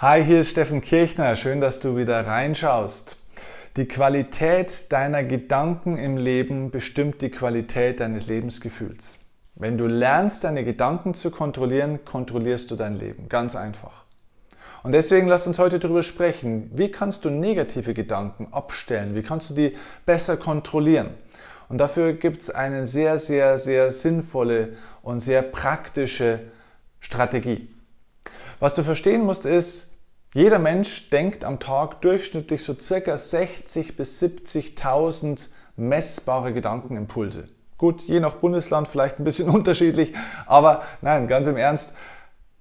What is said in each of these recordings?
Hi, hier ist Steffen Kirchner. Schön, dass du wieder reinschaust. Die Qualität deiner Gedanken im Leben bestimmt die Qualität deines Lebensgefühls. Wenn du lernst, deine Gedanken zu kontrollieren, kontrollierst du dein Leben. Ganz einfach. Und deswegen lass uns heute darüber sprechen. Wie kannst du negative Gedanken abstellen? Wie kannst du die besser kontrollieren? Und dafür gibt es eine sehr, sehr, sehr sinnvolle und sehr praktische Strategie. Was du verstehen musst ist, jeder Mensch denkt am Tag durchschnittlich so circa 60 bis 70.000 messbare Gedankenimpulse. Gut, je nach Bundesland vielleicht ein bisschen unterschiedlich, aber nein, ganz im Ernst,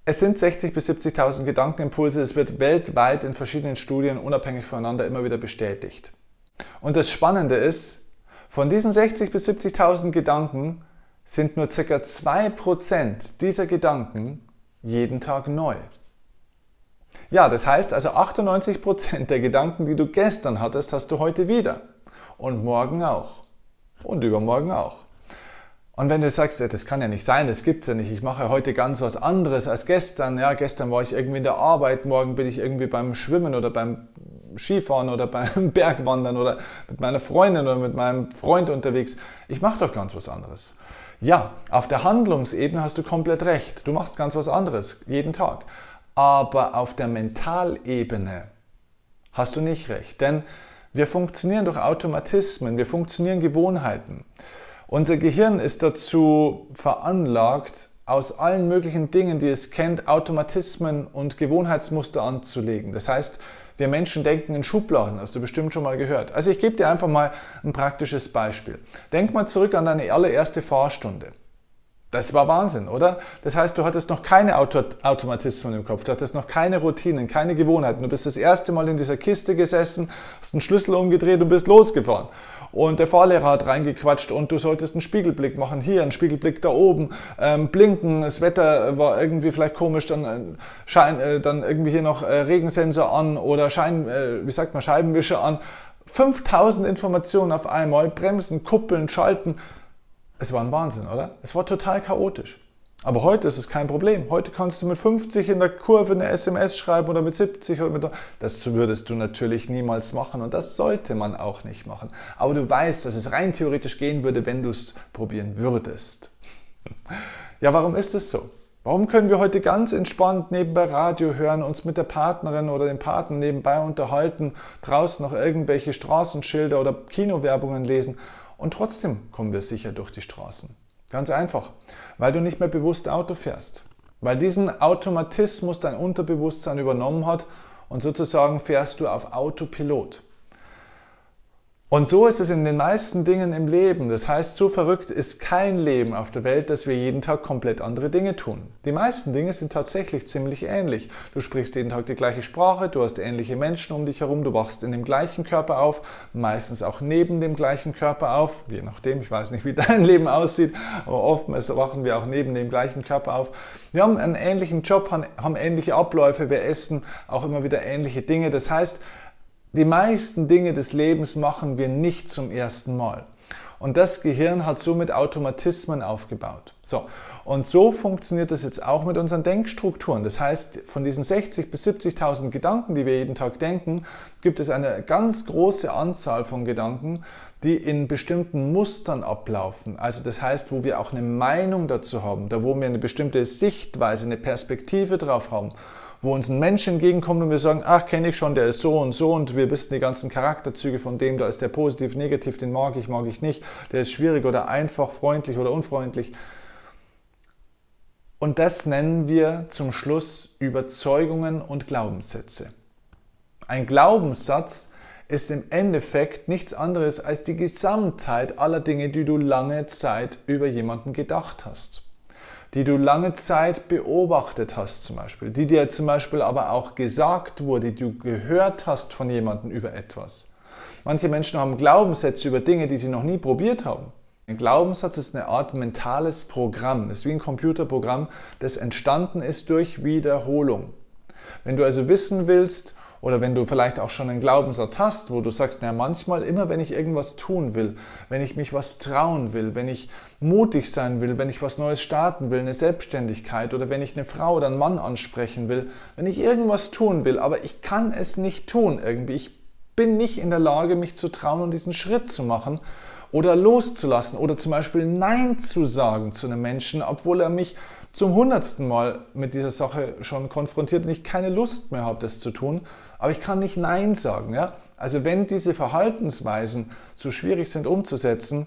es sind 60 bis 70.000 Gedankenimpulse. Es wird weltweit in verschiedenen Studien unabhängig voneinander immer wieder bestätigt. Und das Spannende ist, von diesen 60 bis 70.000 Gedanken sind nur circa 2% dieser Gedanken jeden Tag neu. Ja, das heißt also 98% der Gedanken, die du gestern hattest, hast du heute wieder. Und morgen auch. Und übermorgen auch. Und wenn du sagst, das kann ja nicht sein, das gibt's ja nicht, ich mache heute ganz was anderes als gestern. Ja, gestern war ich irgendwie in der Arbeit, morgen bin ich irgendwie beim Schwimmen oder beim Skifahren oder beim Bergwandern oder mit meiner Freundin oder mit meinem Freund unterwegs. Ich mache doch ganz was anderes. Ja, auf der Handlungsebene hast du komplett recht. Du machst ganz was anderes, jeden Tag. Aber auf der Mentalebene hast du nicht recht. Denn wir funktionieren durch Automatismen, wir funktionieren Gewohnheiten. Unser Gehirn ist dazu veranlagt, aus allen möglichen Dingen, die es kennt, Automatismen und Gewohnheitsmuster anzulegen. Das heißt, wir Menschen denken in Schubladen, hast du bestimmt schon mal gehört. Also ich gebe dir einfach mal ein praktisches Beispiel. Denk mal zurück an deine allererste Fahrstunde. Das war Wahnsinn, oder? Das heißt, du hattest noch keine Auto Automatismen im Kopf, du hattest noch keine Routinen, keine Gewohnheiten. Du bist das erste Mal in dieser Kiste gesessen, hast einen Schlüssel umgedreht und bist losgefahren. Und der Fahrlehrer hat reingequatscht und du solltest einen Spiegelblick machen. Hier, einen Spiegelblick da oben, ähm, blinken, das Wetter war irgendwie vielleicht komisch, dann, äh, Schein, äh, dann irgendwie hier noch äh, Regensensor an oder Schein, äh, wie sagt man, Scheibenwischer an. 5000 Informationen auf einmal, Bremsen, Kuppeln, Schalten. Es war ein Wahnsinn, oder? Es war total chaotisch. Aber heute ist es kein Problem. Heute kannst du mit 50 in der Kurve eine SMS schreiben oder mit 70 oder mit. Das würdest du natürlich niemals machen und das sollte man auch nicht machen. Aber du weißt, dass es rein theoretisch gehen würde, wenn du es probieren würdest. Ja, warum ist es so? Warum können wir heute ganz entspannt nebenbei Radio hören, uns mit der Partnerin oder dem Partner nebenbei unterhalten, draußen noch irgendwelche Straßenschilder oder Kinowerbungen lesen und trotzdem kommen wir sicher durch die Straßen. Ganz einfach, weil du nicht mehr bewusst Auto fährst. Weil diesen Automatismus dein Unterbewusstsein übernommen hat und sozusagen fährst du auf Autopilot. Und so ist es in den meisten Dingen im Leben. Das heißt, so verrückt ist kein Leben auf der Welt, dass wir jeden Tag komplett andere Dinge tun. Die meisten Dinge sind tatsächlich ziemlich ähnlich. Du sprichst jeden Tag die gleiche Sprache, du hast ähnliche Menschen um dich herum, du wachst in dem gleichen Körper auf, meistens auch neben dem gleichen Körper auf, je nachdem, ich weiß nicht, wie dein Leben aussieht, aber oftmals wachen wir auch neben dem gleichen Körper auf. Wir haben einen ähnlichen Job, haben ähnliche Abläufe, wir essen auch immer wieder ähnliche Dinge. Das heißt, die meisten Dinge des Lebens machen wir nicht zum ersten Mal. Und das Gehirn hat somit Automatismen aufgebaut. So. Und so funktioniert das jetzt auch mit unseren Denkstrukturen. Das heißt, von diesen 60 bis 70.000 Gedanken, die wir jeden Tag denken, gibt es eine ganz große Anzahl von Gedanken, die in bestimmten Mustern ablaufen. Also das heißt, wo wir auch eine Meinung dazu haben, da wo wir eine bestimmte Sichtweise, eine Perspektive drauf haben wo uns ein Mensch entgegenkommt und wir sagen, ach, kenne ich schon, der ist so und so und wir wissen die ganzen Charakterzüge von dem, da ist der positiv, negativ, den mag ich, mag ich nicht, der ist schwierig oder einfach, freundlich oder unfreundlich. Und das nennen wir zum Schluss Überzeugungen und Glaubenssätze. Ein Glaubenssatz ist im Endeffekt nichts anderes als die Gesamtheit aller Dinge, die du lange Zeit über jemanden gedacht hast die du lange Zeit beobachtet hast zum Beispiel, die dir zum Beispiel aber auch gesagt wurde, die du gehört hast von jemandem über etwas. Manche Menschen haben Glaubenssätze über Dinge, die sie noch nie probiert haben. Ein Glaubenssatz ist eine Art mentales Programm, ist wie ein Computerprogramm, das entstanden ist durch Wiederholung. Wenn du also wissen willst, oder wenn du vielleicht auch schon einen Glaubenssatz hast, wo du sagst, na manchmal immer, wenn ich irgendwas tun will, wenn ich mich was trauen will, wenn ich mutig sein will, wenn ich was Neues starten will, eine Selbstständigkeit oder wenn ich eine Frau oder einen Mann ansprechen will, wenn ich irgendwas tun will, aber ich kann es nicht tun irgendwie, ich bin nicht in der Lage, mich zu trauen und diesen Schritt zu machen oder loszulassen oder zum Beispiel Nein zu sagen zu einem Menschen, obwohl er mich zum hundertsten Mal mit dieser Sache schon konfrontiert und ich keine Lust mehr habe, das zu tun, aber ich kann nicht Nein sagen. Ja? Also wenn diese Verhaltensweisen so schwierig sind umzusetzen,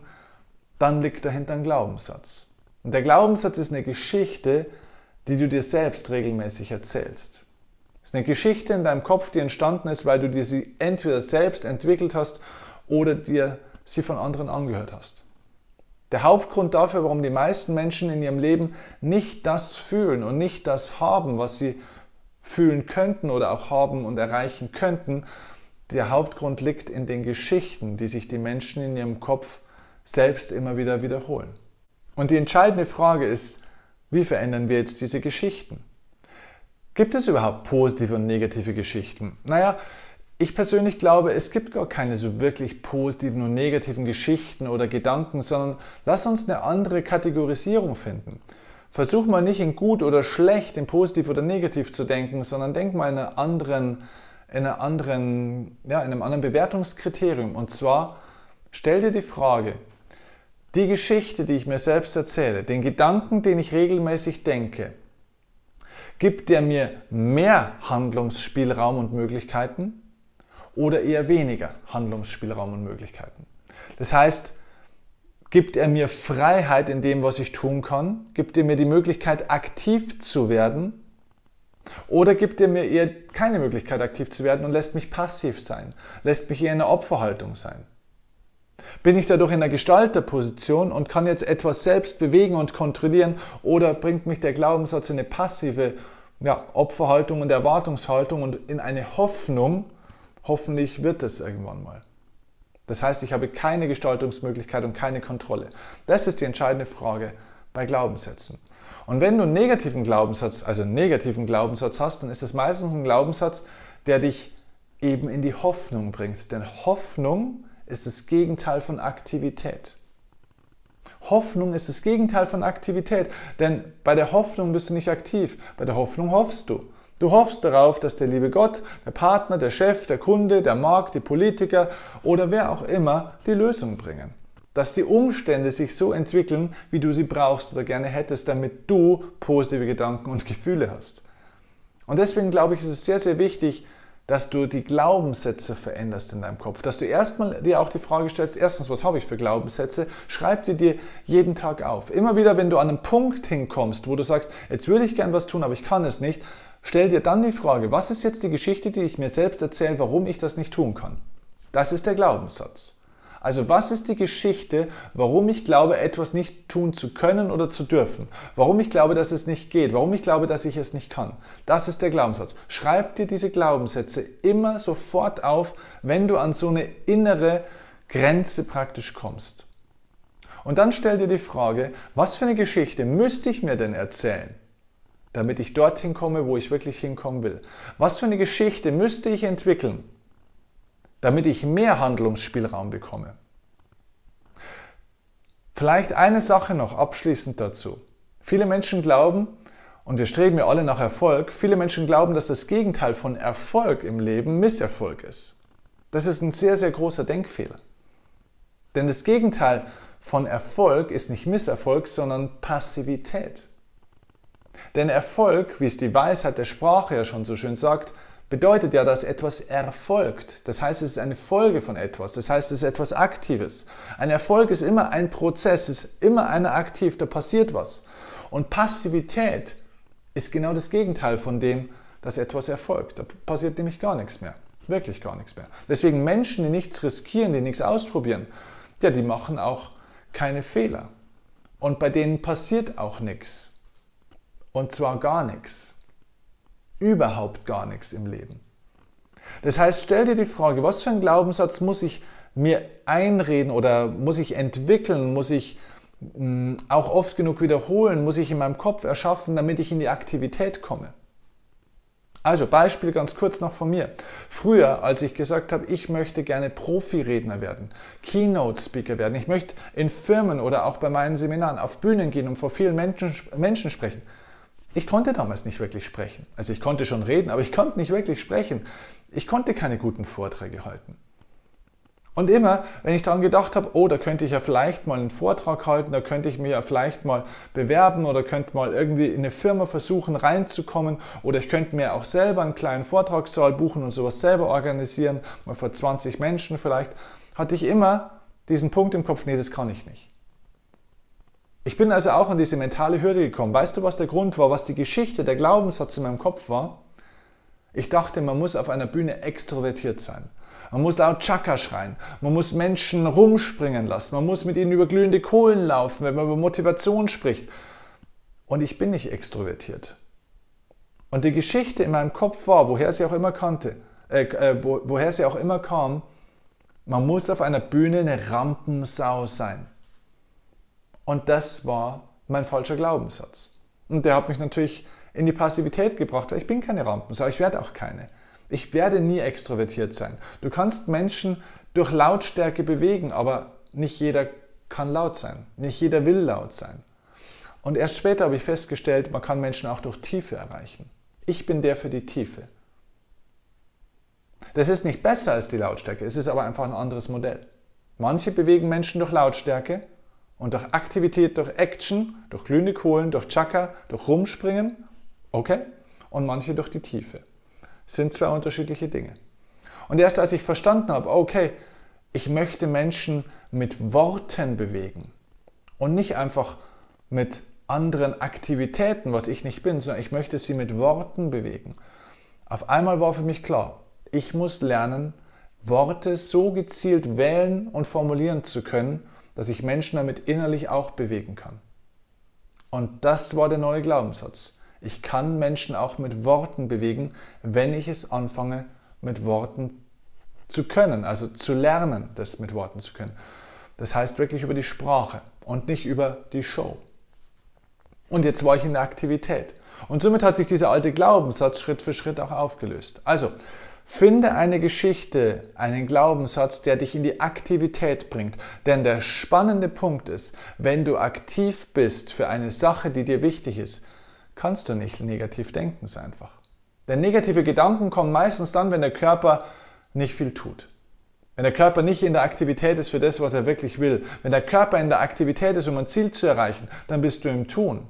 dann liegt dahinter ein Glaubenssatz. Und der Glaubenssatz ist eine Geschichte, die du dir selbst regelmäßig erzählst. Es ist eine Geschichte in deinem Kopf, die entstanden ist, weil du dir sie entweder selbst entwickelt hast oder dir sie von anderen angehört hast. Der Hauptgrund dafür, warum die meisten Menschen in ihrem Leben nicht das fühlen und nicht das haben, was sie fühlen könnten oder auch haben und erreichen könnten, der Hauptgrund liegt in den Geschichten, die sich die Menschen in ihrem Kopf selbst immer wieder wiederholen. Und die entscheidende Frage ist, wie verändern wir jetzt diese Geschichten? Gibt es überhaupt positive und negative Geschichten? Naja, ich persönlich glaube, es gibt gar keine so wirklich positiven und negativen Geschichten oder Gedanken, sondern lass uns eine andere Kategorisierung finden. Versuch mal nicht in gut oder schlecht, in positiv oder negativ zu denken, sondern denk mal in, einer anderen, in, einer anderen, ja, in einem anderen Bewertungskriterium. Und zwar stell dir die Frage, die Geschichte, die ich mir selbst erzähle, den Gedanken, den ich regelmäßig denke, gibt der mir mehr Handlungsspielraum und Möglichkeiten oder eher weniger Handlungsspielraum und Möglichkeiten. Das heißt, gibt er mir Freiheit in dem, was ich tun kann? Gibt er mir die Möglichkeit, aktiv zu werden? Oder gibt er mir eher keine Möglichkeit, aktiv zu werden und lässt mich passiv sein, lässt mich eher in einer Opferhaltung sein? Bin ich dadurch in der Gestalterposition und kann jetzt etwas selbst bewegen und kontrollieren oder bringt mich der Glaubenssatz in eine passive ja, Opferhaltung und Erwartungshaltung und in eine Hoffnung, Hoffentlich wird es irgendwann mal. Das heißt, ich habe keine Gestaltungsmöglichkeit und keine Kontrolle. Das ist die entscheidende Frage bei Glaubenssätzen. Und wenn du einen negativen Glaubenssatz, also einen negativen Glaubenssatz hast, dann ist es meistens ein Glaubenssatz, der dich eben in die Hoffnung bringt. Denn Hoffnung ist das Gegenteil von Aktivität. Hoffnung ist das Gegenteil von Aktivität, denn bei der Hoffnung bist du nicht aktiv, bei der Hoffnung hoffst du. Du hoffst darauf, dass der liebe Gott, der Partner, der Chef, der Kunde, der Markt, die Politiker oder wer auch immer die Lösung bringen. Dass die Umstände sich so entwickeln, wie du sie brauchst oder gerne hättest, damit du positive Gedanken und Gefühle hast. Und deswegen glaube ich, ist es sehr, sehr wichtig, dass du die Glaubenssätze veränderst in deinem Kopf. Dass du erstmal dir auch die Frage stellst, erstens, was habe ich für Glaubenssätze? Schreib die dir jeden Tag auf. Immer wieder, wenn du an einen Punkt hinkommst, wo du sagst, jetzt würde ich gern was tun, aber ich kann es nicht, Stell dir dann die Frage, was ist jetzt die Geschichte, die ich mir selbst erzähle, warum ich das nicht tun kann? Das ist der Glaubenssatz. Also was ist die Geschichte, warum ich glaube, etwas nicht tun zu können oder zu dürfen? Warum ich glaube, dass es nicht geht? Warum ich glaube, dass ich es nicht kann? Das ist der Glaubenssatz. Schreib dir diese Glaubenssätze immer sofort auf, wenn du an so eine innere Grenze praktisch kommst. Und dann stell dir die Frage, was für eine Geschichte müsste ich mir denn erzählen? Damit ich dorthin komme, wo ich wirklich hinkommen will? Was für eine Geschichte müsste ich entwickeln, damit ich mehr Handlungsspielraum bekomme? Vielleicht eine Sache noch abschließend dazu. Viele Menschen glauben, und wir streben ja alle nach Erfolg, viele Menschen glauben, dass das Gegenteil von Erfolg im Leben Misserfolg ist. Das ist ein sehr, sehr großer Denkfehler. Denn das Gegenteil von Erfolg ist nicht Misserfolg, sondern Passivität. Denn Erfolg, wie es die Weisheit der Sprache ja schon so schön sagt, bedeutet ja, dass etwas erfolgt. Das heißt, es ist eine Folge von etwas. Das heißt, es ist etwas Aktives. Ein Erfolg ist immer ein Prozess, ist immer einer aktiv, da passiert was. Und Passivität ist genau das Gegenteil von dem, dass etwas erfolgt. Da passiert nämlich gar nichts mehr. Wirklich gar nichts mehr. Deswegen Menschen, die nichts riskieren, die nichts ausprobieren, ja, die machen auch keine Fehler. Und bei denen passiert auch nichts. Und zwar gar nichts. Überhaupt gar nichts im Leben. Das heißt, stell dir die Frage, was für einen Glaubenssatz muss ich mir einreden oder muss ich entwickeln, muss ich mh, hm, auch oft genug wiederholen, muss ich in meinem Kopf erschaffen, damit ich in die Aktivität komme. Also Beispiel ganz kurz noch von mir. Früher, als ich gesagt habe, ich möchte gerne Profi-Redner werden, Keynote-Speaker werden, ich möchte in Firmen oder auch bei meinen Seminaren auf Bühnen gehen und vor vielen Menschen, Menschen sprechen. Ich konnte damals nicht wirklich sprechen. Also ich konnte schon reden, aber ich konnte nicht wirklich sprechen. Ich konnte keine guten Vorträge halten. Und immer, wenn ich daran gedacht habe, oh, da könnte ich ja vielleicht mal einen Vortrag halten, da könnte ich mir ja vielleicht mal bewerben oder könnte mal irgendwie in eine Firma versuchen reinzukommen oder ich könnte mir auch selber einen kleinen Vortragssaal buchen und sowas selber organisieren, mal vor 20 Menschen vielleicht, hatte ich immer diesen Punkt im Kopf, nee, das kann ich nicht. Ich bin also auch an diese mentale Hürde gekommen. Weißt du, was der Grund war, was die Geschichte, der Glaubenssatz in meinem Kopf war? Ich dachte, man muss auf einer Bühne extrovertiert sein. Man muss laut Chaka schreien. Man muss Menschen rumspringen lassen. Man muss mit ihnen über glühende Kohlen laufen, wenn man über Motivation spricht. Und ich bin nicht extrovertiert. Und die Geschichte in meinem Kopf war, woher sie auch immer kannte, äh, äh, wo, woher sie auch immer kam, man muss auf einer Bühne eine Rampensau sein. Und das war mein falscher Glaubenssatz. Und der hat mich natürlich in die Passivität gebracht. Ich bin keine Rampensau, ich werde auch keine. Ich werde nie extrovertiert sein. Du kannst Menschen durch Lautstärke bewegen, aber nicht jeder kann laut sein. Nicht jeder will laut sein. Und erst später habe ich festgestellt, man kann Menschen auch durch Tiefe erreichen. Ich bin der für die Tiefe. Das ist nicht besser als die Lautstärke, es ist aber einfach ein anderes Modell. Manche bewegen Menschen durch Lautstärke und durch Aktivität, durch Action, durch glühende Kohlen, durch Chakra, durch Rumspringen, okay? Und manche durch die Tiefe sind zwei unterschiedliche Dinge. Und erst als ich verstanden habe, okay, ich möchte Menschen mit Worten bewegen und nicht einfach mit anderen Aktivitäten, was ich nicht bin, sondern ich möchte sie mit Worten bewegen. Auf einmal war für mich klar, ich muss lernen, Worte so gezielt wählen und formulieren zu können, dass ich Menschen damit innerlich auch bewegen kann. Und das war der neue Glaubenssatz. Ich kann Menschen auch mit Worten bewegen, wenn ich es anfange, mit Worten zu können, also zu lernen, das mit Worten zu können. Das heißt wirklich über die Sprache und nicht über die Show. Und jetzt war ich in der Aktivität. Und somit hat sich dieser alte Glaubenssatz Schritt für Schritt auch aufgelöst. Also, finde eine Geschichte, einen Glaubenssatz, der dich in die Aktivität bringt. Denn der spannende Punkt ist, wenn du aktiv bist für eine Sache, die dir wichtig ist, kannst du nicht negativ denken, ist einfach. Denn negative Gedanken kommen meistens dann, wenn der Körper nicht viel tut. Wenn der Körper nicht in der Aktivität ist für das, was er wirklich will. Wenn der Körper in der Aktivität ist, um ein Ziel zu erreichen, dann bist du im Tun.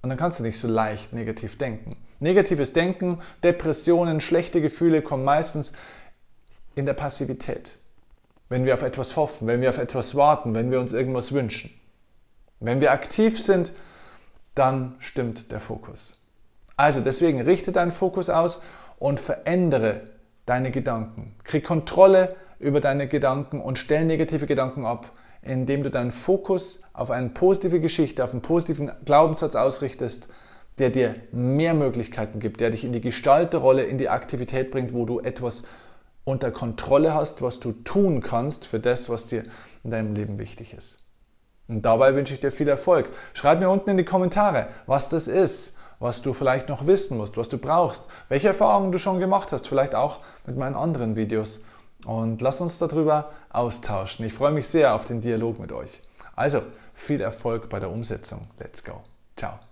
Und dann kannst du nicht so leicht negativ denken. Negatives Denken, Depressionen, schlechte Gefühle kommen meistens in der Passivität. Wenn wir auf etwas hoffen, wenn wir auf etwas warten, wenn wir uns irgendwas wünschen. Wenn wir aktiv sind, dann stimmt der Fokus. Also deswegen richte deinen Fokus aus und verändere deine Gedanken. Krieg Kontrolle über deine Gedanken und stell negative Gedanken ab, indem du deinen Fokus auf eine positive Geschichte, auf einen positiven Glaubenssatz ausrichtest, der dir mehr Möglichkeiten gibt, der dich in die Gestalterrolle, in die Aktivität bringt, wo du etwas unter Kontrolle hast, was du tun kannst für das, was dir in deinem Leben wichtig ist. Und dabei wünsche ich dir viel Erfolg. Schreib mir unten in die Kommentare, was das ist, was du vielleicht noch wissen musst, was du brauchst, welche Erfahrungen du schon gemacht hast, vielleicht auch mit meinen anderen Videos. Und lass uns darüber austauschen. Ich freue mich sehr auf den Dialog mit euch. Also viel Erfolg bei der Umsetzung. Let's go. Ciao.